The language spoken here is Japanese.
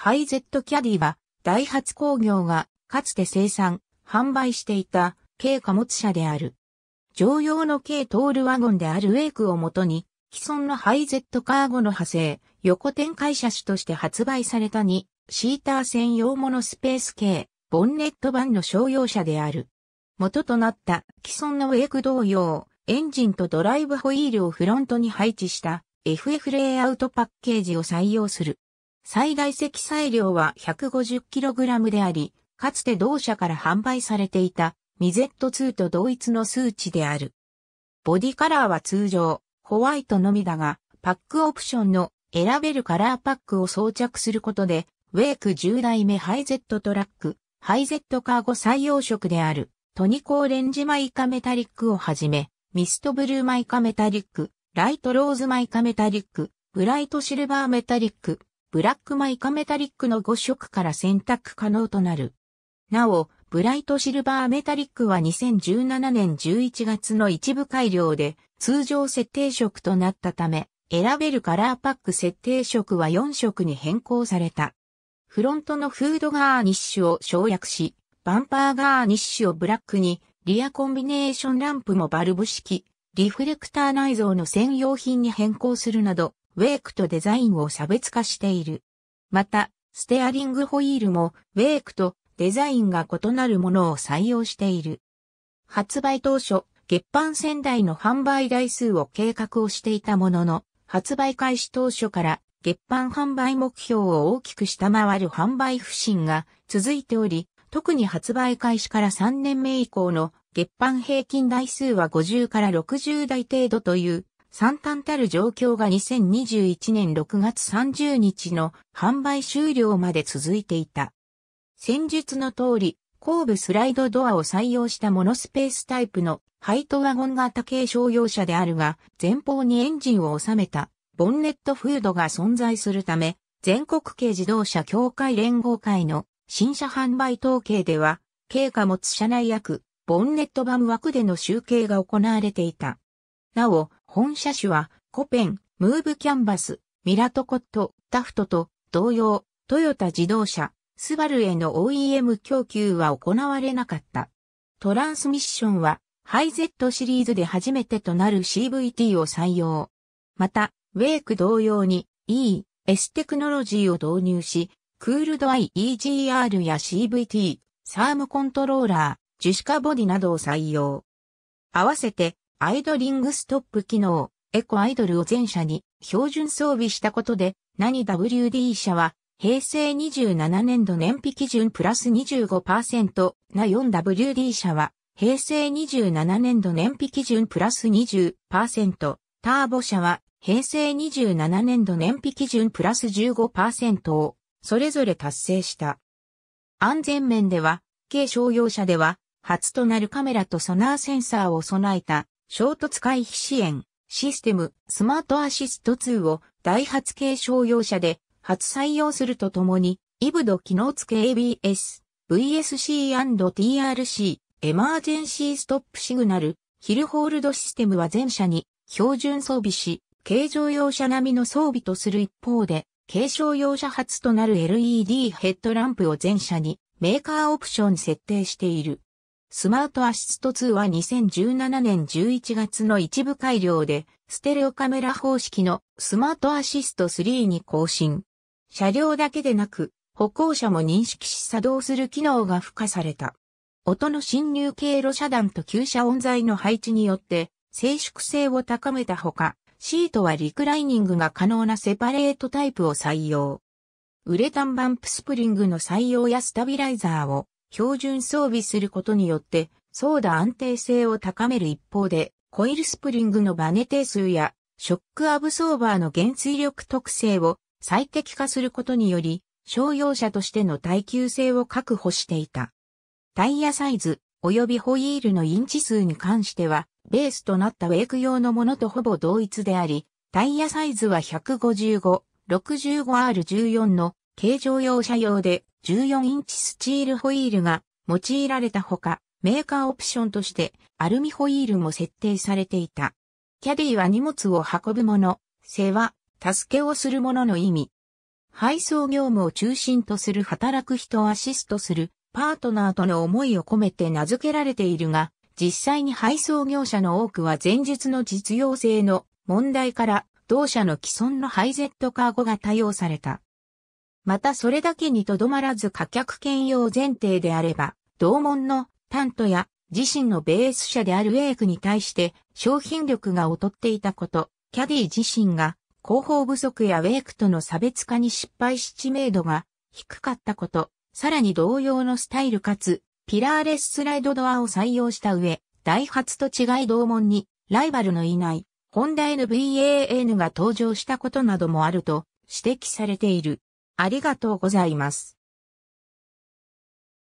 ハイゼットキャディは、ダイハツ工業がかつて生産、販売していた軽貨物車である。乗用の軽トールワゴンであるウェイクをもとに、既存のハイゼットカーゴの派生、横展開車種として発売された2シーター専用モノスペース形、ボンネット版の商用車である。元となった既存のウェイク同様、エンジンとドライブホイールをフロントに配置した FF レイアウトパッケージを採用する。最大積載量は 150kg であり、かつて同社から販売されていたミゼット2と同一の数値である。ボディカラーは通常、ホワイトのみだが、パックオプションの選べるカラーパックを装着することで、ウェイク10代目ハイゼットトラック、ハイゼットカーゴ採用色である、トニコオレンジマイカメタリックをはじめ、ミストブルーマイカメタリック、ライトローズマイカメタリック、ブライトシルバーメタリック、ブラックマイカメタリックの5色から選択可能となる。なお、ブライトシルバーメタリックは2017年11月の一部改良で通常設定色となったため、選べるカラーパック設定色は4色に変更された。フロントのフードガーニッシュを省略し、バンパーガーニッシュをブラックに、リアコンビネーションランプもバルブ式、リフレクター内蔵の専用品に変更するなど、ウェイクとデザインを差別化している。また、ステアリングホイールも、ウェイクとデザインが異なるものを採用している。発売当初、月版仙台の販売台数を計画をしていたものの、発売開始当初から月版販売目標を大きく下回る販売不振が続いており、特に発売開始から3年目以降の月版平均台数は50から60台程度という惨憺たる状況が2021年6月30日の販売終了まで続いていた。先述の通り、後部スライドドアを採用したモノスペースタイプのハイトワゴン型軽商用車であるが、前方にエンジンを収めたボンネットフードが存在するため、全国軽自動車協会連合会の新車販売統計では、軽貨物車内約、ボンネット版枠での集計が行われていた。なお、本車種は、コペン、ムーブキャンバス、ミラトコット、タフトと、同様、トヨタ自動車、スバルへの OEM 供給は行われなかった。トランスミッションは、ハイゼットシリーズで初めてとなる CVT を採用。また、ウェイク同様に E、S テクノロジーを導入し、クールドアイ EGR や CVT、サームコントローラー、樹脂化ボディなどを採用。合わせて、アイドリングストップ機能、エコアイドルを全車に標準装備したことで、何 WD 車は、平成27年度燃費基準プラス25%な 4WD 車は、平成27年度燃費基準プラス20%、ターボ車は、平成27年度燃費基準プラス15%を、それぞれ達成した。安全面では、軽商用車では、初となるカメラとソナーセンサーを備えた、衝突回避支援、システム、スマートアシスト2を、ダイハツ軽商用車で、初採用するとともに、イブド機能付け ABS、VSC&TRC、エマージェンシーストップシグナル、ヒルホールドシステムは全車に標準装備し、軽乗用車並みの装備とする一方で、軽商用車初となる LED ヘッドランプを全車にメーカーオプション設定している。スマートアシスト2は2017年11月の一部改良で、ステレオカメラ方式のスマートアシスト3に更新。車両だけでなく、歩行者も認識し作動する機能が付加された。音の侵入経路遮断と急車音材の配置によって静粛性を高めたほか、シートはリクライニングが可能なセパレートタイプを採用。ウレタンバンプスプリングの採用やスタビライザーを標準装備することによって、ソーダ安定性を高める一方で、コイルスプリングのバネ定数やショックアブソーバーの減衰力特性を最適化することにより、商用車としての耐久性を確保していた。タイヤサイズ及びホイールのインチ数に関しては、ベースとなったウェイク用のものとほぼ同一であり、タイヤサイズは155、65R14 の軽乗用車用で14インチスチールホイールが用いられたほか、メーカーオプションとしてアルミホイールも設定されていた。キャディは荷物を運ぶもの、世話、助けをするものの意味。配送業務を中心とする働く人をアシストするパートナーとの思いを込めて名付けられているが、実際に配送業者の多くは前述の実用性の問題から同社の既存のハイゼットカーゴが対応された。またそれだけにとどまらず顧客兼用前提であれば、同門のタントや自身のベース社であるウェイクに対して商品力が劣っていたこと、キャディ自身が広報不足やウェイクとの差別化に失敗し知名度が低かったこと、さらに同様のスタイルかつ、ピラーレススライドドアを採用した上、ダイハツと違い同門にライバルのいないホンダ NVAN が登場したことなどもあると指摘されている。ありがとうございます。